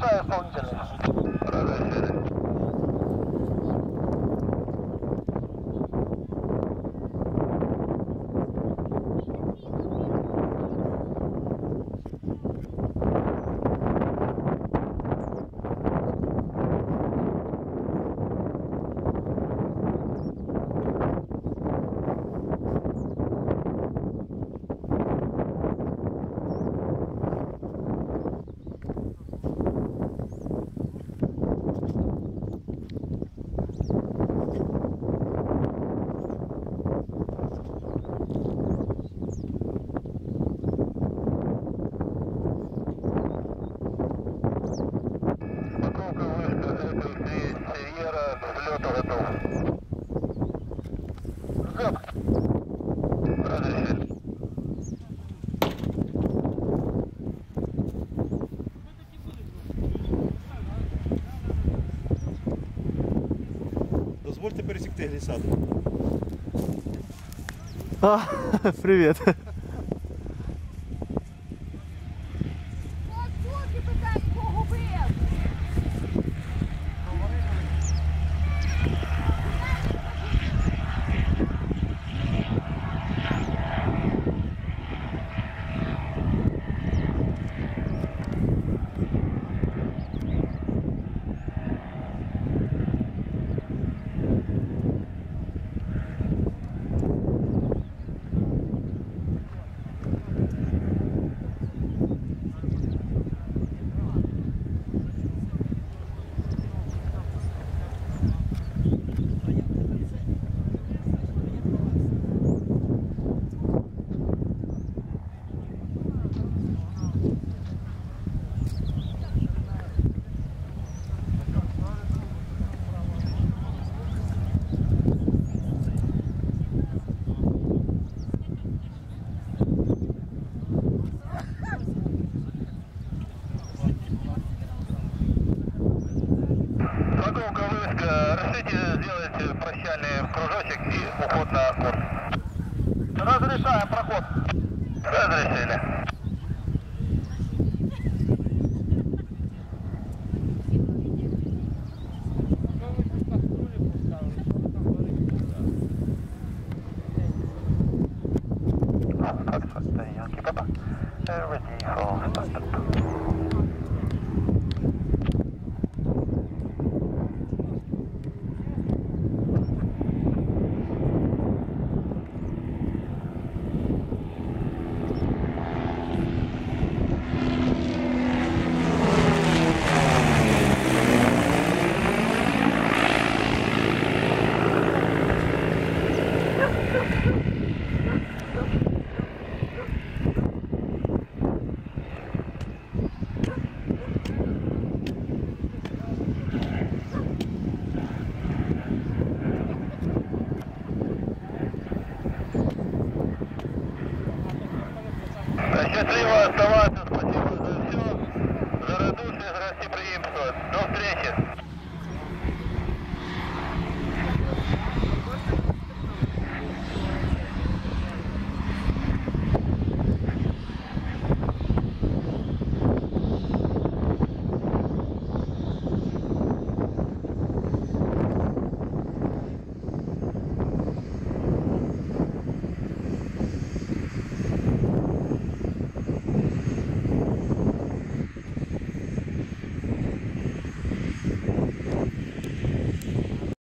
再放进来。можете пересікти глісаду. А, привіт. Уход на корт. Разрешаем проход. Разрешили. Yankee Papa. Uh, ready Счастливо оставаться. Спасибо за все. За радушие, гостеприимство. До встречи.